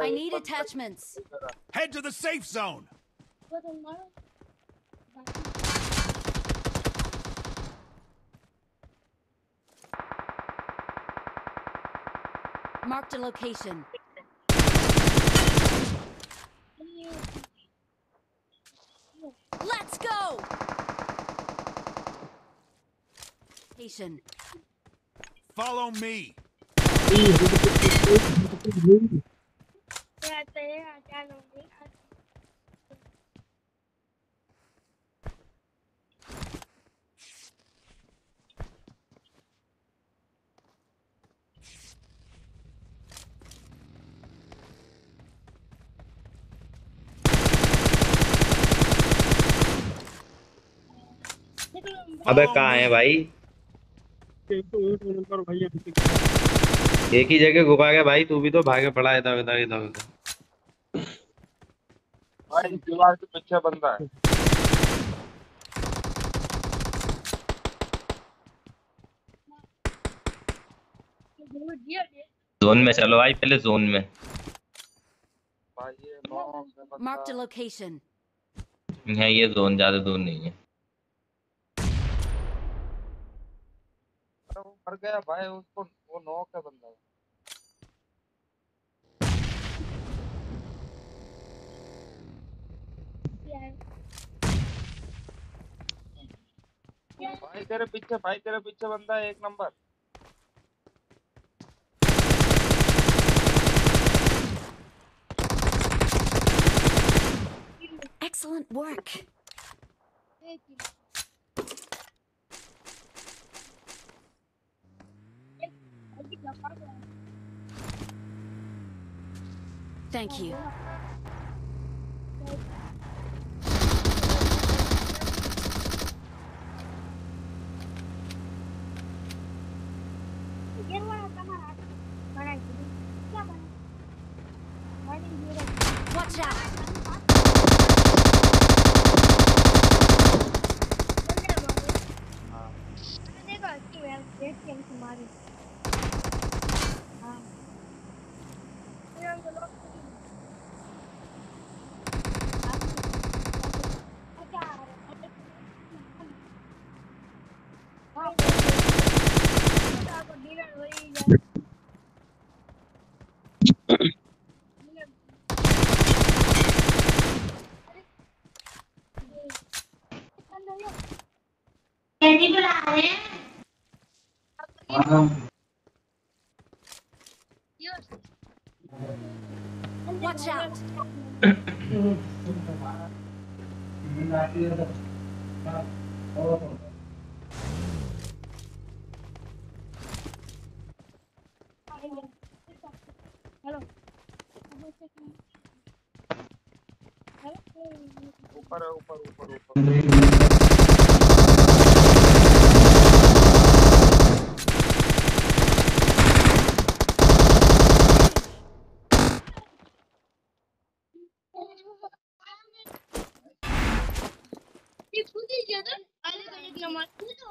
I need attachments. Head to the safe zone. Marked a location. Let's go! Station. Follow me. अबे कहाँ है. भाई एक ही जगह घुमा के भाई, तू भी तो भागे पड़ा है इधर इधर इधर। भाई दीवार के पीछे बंदा है। जोन में चलो भाई पहले जोन में। भाई ये नौ से Marked a बंदा location. है ये जोन ज़्यादा दूर नहीं है। मर गया भाई उसको वो नौ का बंदा। भाई तेरे पीछे भाई तेरे पीछे बंदा है एक number Excellent work. Thank you. Watch out. Watch out. ऊपर है ऊपर ऊपर ऊपर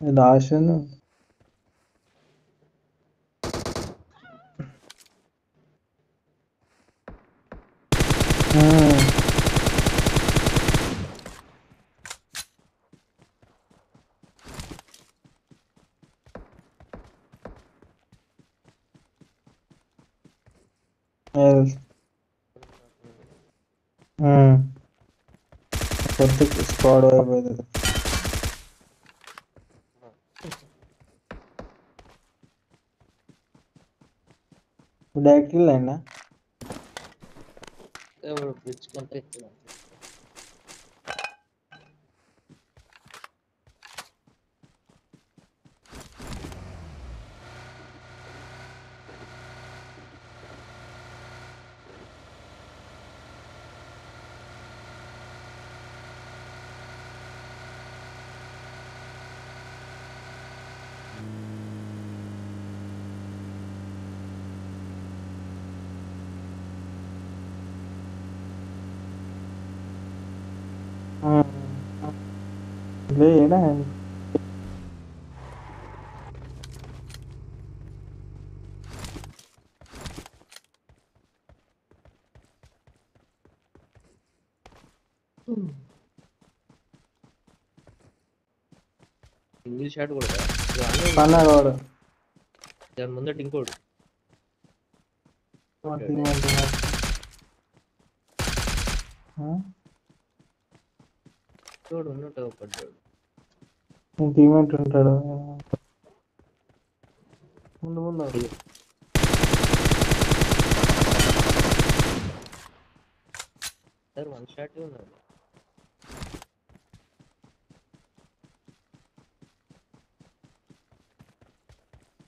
लाश है ना हाँ हाँ प्रत्येक स्क्वाड है डायरेक्टली लेना ever bridge contact play and I. English shot కూడా పన్నా వాడు దాని ముందట ఇంకోడు చూడు ఉన్నట్టు పడ్డాడు నీ టీమేట్ ఉంటాడు ముందు ముందు వాడు. సార్ వన్ షాట్ ఉన్నాడు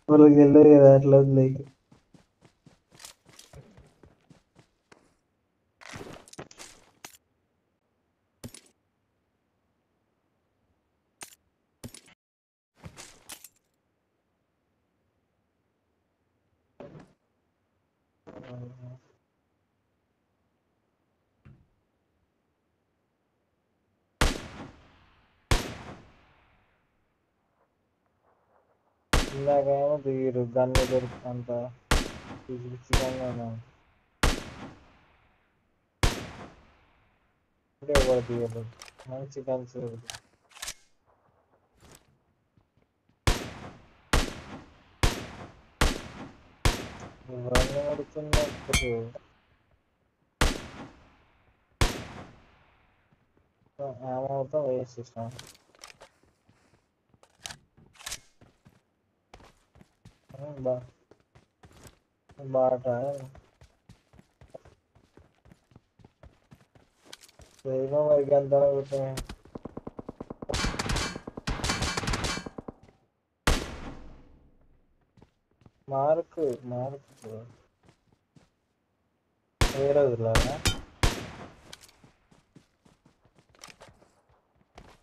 వాళ్ళకి తెలియదు కదా అట్లా వదిలేకి ఇందాకేమో దిగిరు గన్ను దొరుకుతంత పిచ్చి పిచ్చిగా ఉన్నాను అంటే ఎవరు దిగరు మంచి గన్స్ ఇవన్నీ పడుతున్నప్పుడు ఏమవుతా వేస్ట్ చేసాం ba ba trái Sevmem ergenden mark, mark mark ஏறது இல்லை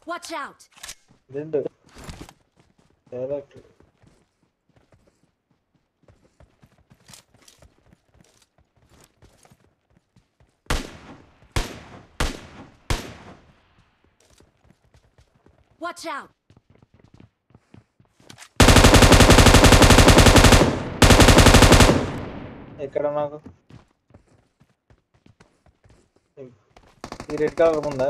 வாட்ச் அவுட் ரெண்டு direct Watch out! ఎక్కడ నాకు ఈ రెడ్ కలర్ ఉందా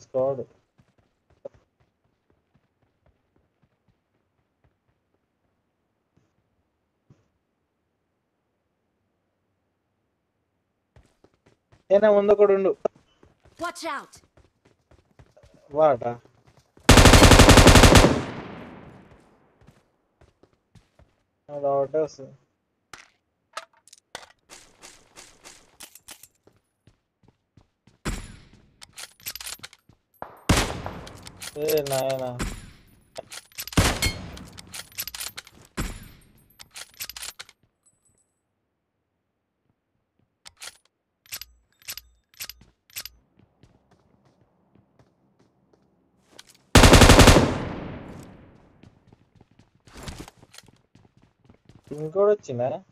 స్క్వాడ్ ఏనా ముందు ఒకడు ఉండు! వాట ఒకటే వస్తుంది. ఏ నాయనా? 징그럽지만.